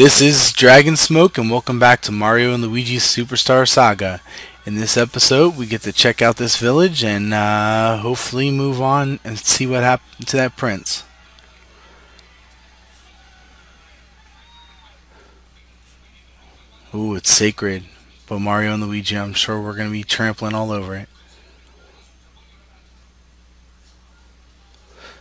This is Dragon Smoke, and welcome back to Mario and Luigi's Superstar Saga. In this episode, we get to check out this village and uh, hopefully move on and see what happened to that prince. Ooh, it's sacred. But Mario and Luigi, I'm sure we're going to be trampling all over it.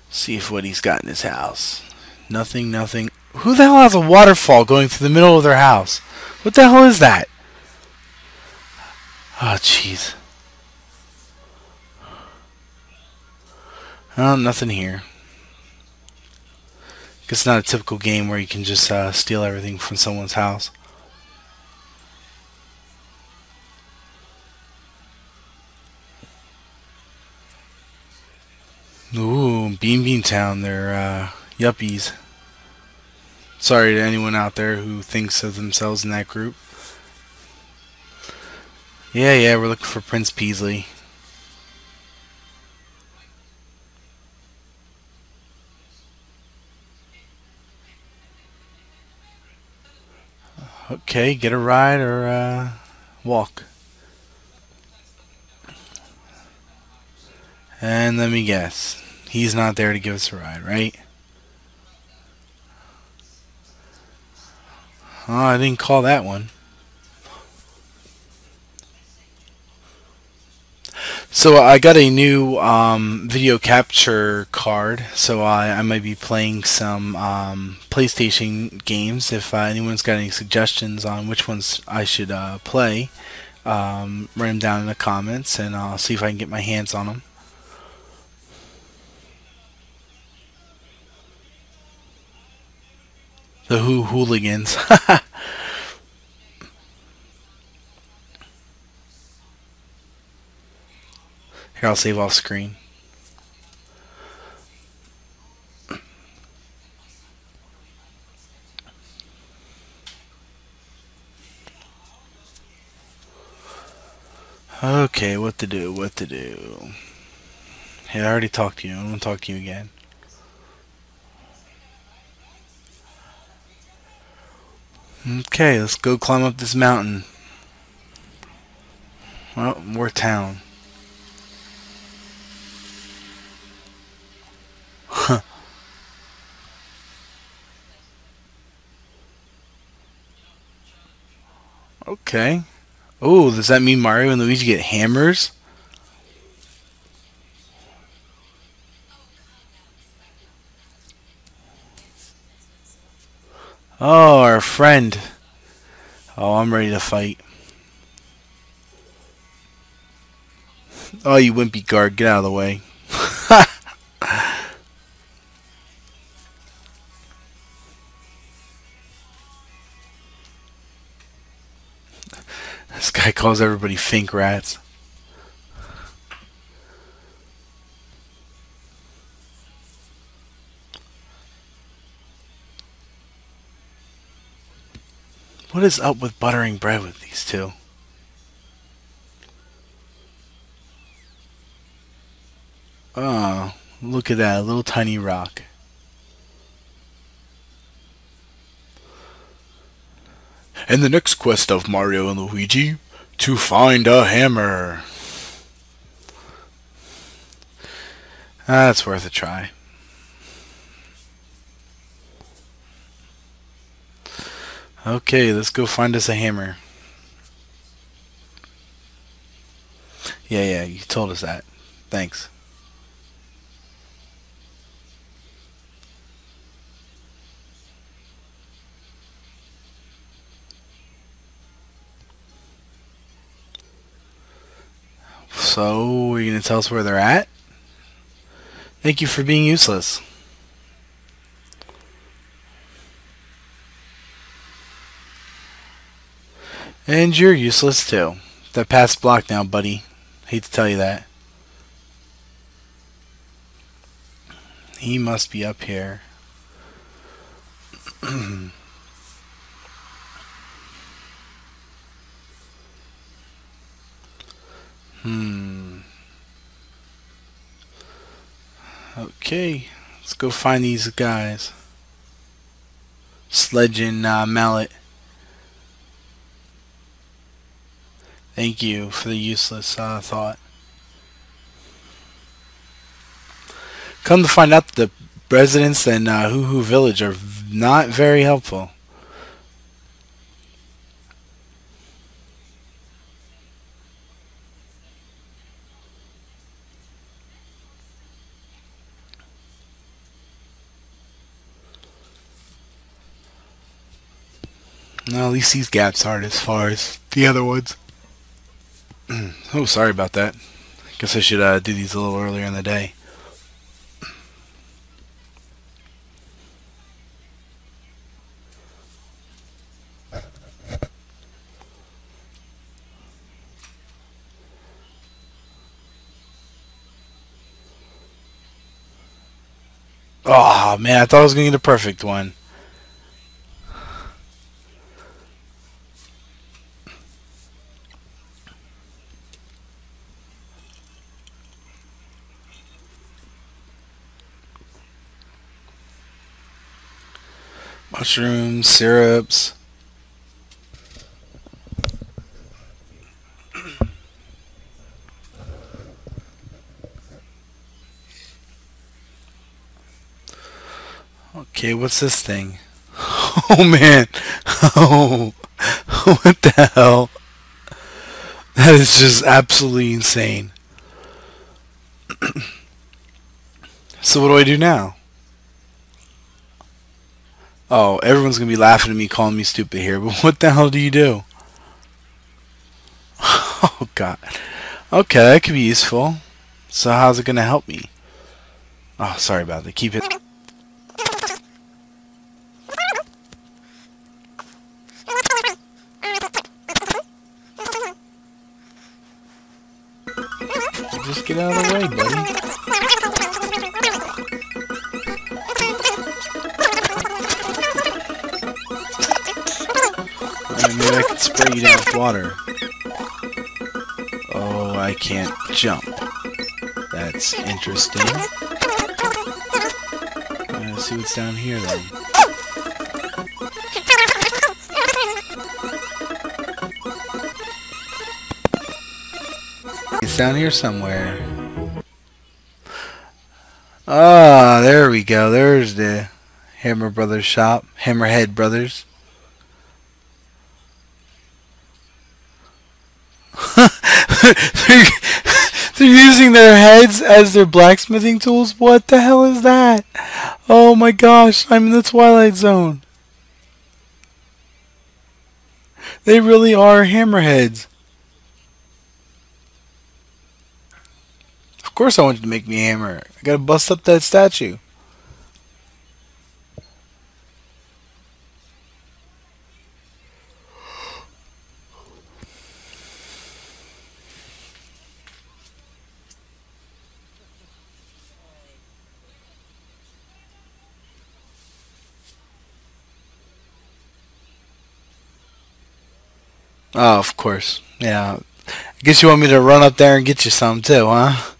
See if what he's got in his house. Nothing, nothing. Who the hell has a waterfall going through the middle of their house? What the hell is that? Oh, jeez. Oh, nothing here. It's not a typical game where you can just uh, steal everything from someone's house. Ooh, Bean Bean Town. They're uh, yuppies. Sorry to anyone out there who thinks of themselves in that group. Yeah, yeah, we're looking for Prince Peasley. Okay, get a ride or uh, walk. And let me guess. He's not there to give us a ride, right? Oh, I didn't call that one. So I got a new um, video capture card, so I, I might be playing some um, PlayStation games. If uh, anyone's got any suggestions on which ones I should uh, play, um, write them down in the comments, and I'll see if I can get my hands on them. The Who Hooligans. Here, I'll save off screen. Okay, what to do, what to do. Hey, I already talked to you. I'm going to talk to you again. Okay, let's go climb up this mountain. Well, we're town. Huh. okay. Oh, does that mean Mario and Luigi get hammers? Oh, our friend. Oh, I'm ready to fight. Oh, you wimpy guard, get out of the way. this guy calls everybody fink rats. What is up with buttering bread with these two? Oh, look at that, little tiny rock. And the next quest of Mario and Luigi, to find a hammer. That's worth a try. Okay, let's go find us a hammer. Yeah, yeah, you told us that. Thanks. So, are you going to tell us where they're at? Thank you for being useless. And you're useless too. That pass blocked now, buddy. Hate to tell you that. He must be up here. hmm. Okay, let's go find these guys. sledging uh, mallet. Thank you for the useless uh, thought. Come to find out the residents in uh, Hoo Hoo Village are not very helpful. No, at least these gaps aren't as far as the other ones. oh, sorry about that. Guess I should uh, do these a little earlier in the day. Oh man, I thought I was gonna get a perfect one. Mushrooms, syrups. Okay, what's this thing? Oh man. Oh. What the hell? That is just absolutely insane. so what do I do now? Oh, everyone's gonna be laughing at me, calling me stupid here. But what the hell do you do? Oh God. Okay, that could be useful. So how's it gonna help me? Oh, sorry about that. Keep it. Just get out of the way, buddy. Spray you down with water. Oh, I can't jump. That's interesting. Let's see what's down here then. It's down here somewhere. Ah, there we go. There's the Hammer Brothers shop. Hammerhead Brothers. They're, they're using their heads as their blacksmithing tools? What the hell is that? Oh my gosh, I'm in the Twilight Zone. They really are hammerheads. Of course I wanted to make me hammer. I gotta bust up that statue. Oh, of course. Yeah. I guess you want me to run up there and get you some too, huh?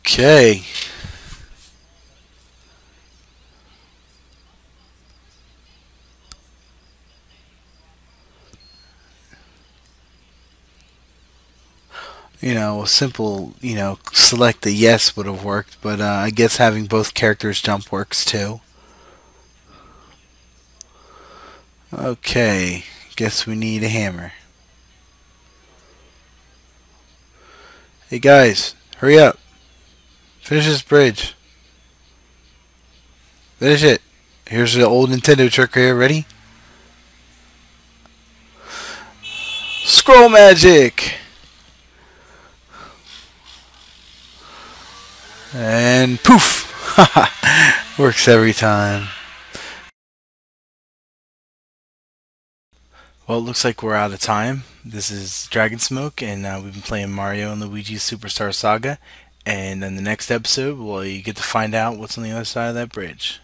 Okay. You know, a simple, you know, select a yes would have worked, but uh, I guess having both characters jump works too. Okay, guess we need a hammer. Hey guys, hurry up. Finish this bridge. Finish it. Here's the old Nintendo trick here. Ready? Scroll magic! And poof! Works every time. Well, it looks like we're out of time. This is Dragon Smoke, and uh, we've been playing Mario and Luigi's Superstar Saga. And in the next episode, well, you get to find out what's on the other side of that bridge.